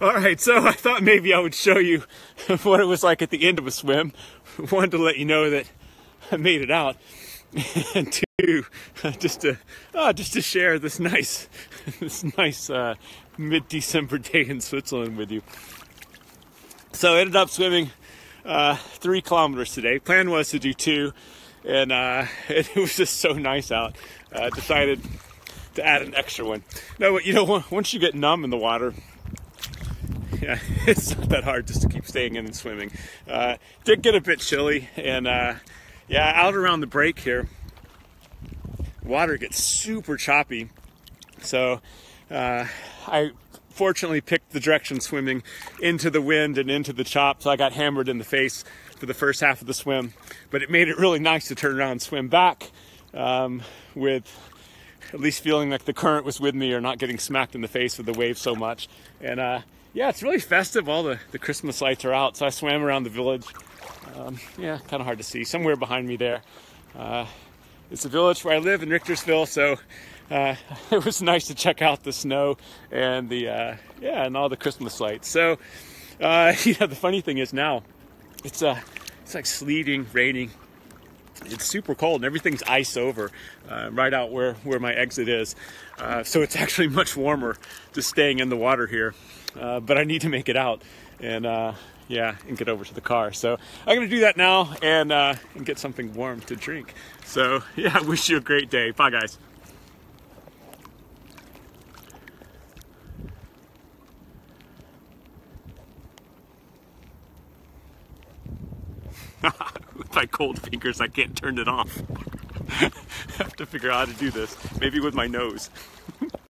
All right, so I thought maybe I would show you what it was like at the end of a swim. One, to let you know that I made it out, and two, just to uh, just to share this nice this nice uh, mid-December day in Switzerland with you. So I ended up swimming uh, three kilometers today. Plan was to do two, and uh, it was just so nice out. Uh, decided to add an extra one. No, you know, once you get numb in the water, yeah, it's not that hard just to keep staying in and swimming. Uh, did get a bit chilly, and uh, yeah, out around the break here, water gets super choppy. So uh, I fortunately picked the direction swimming into the wind and into the chop, so I got hammered in the face for the first half of the swim. But it made it really nice to turn around and swim back um, with at least feeling like the current was with me or not getting smacked in the face with the wave so much. And uh, yeah, it's really festive. All the, the Christmas lights are out. So I swam around the village. Um, yeah, kind of hard to see. Somewhere behind me there. Uh, it's the village where I live in Richterswil. So uh, it was nice to check out the snow and the, uh, yeah, and all the Christmas lights. So, uh, yeah, the funny thing is now it's, uh, it's like sleeting, raining, it's super cold and everything's ice over uh, right out where, where my exit is. Uh, so it's actually much warmer just staying in the water here. Uh, but I need to make it out and uh, yeah, and get over to the car. So I'm gonna do that now and, uh, and get something warm to drink. So yeah, I wish you a great day. Bye guys. my cold fingers, I can't turn it off. I have to figure out how to do this. Maybe with my nose.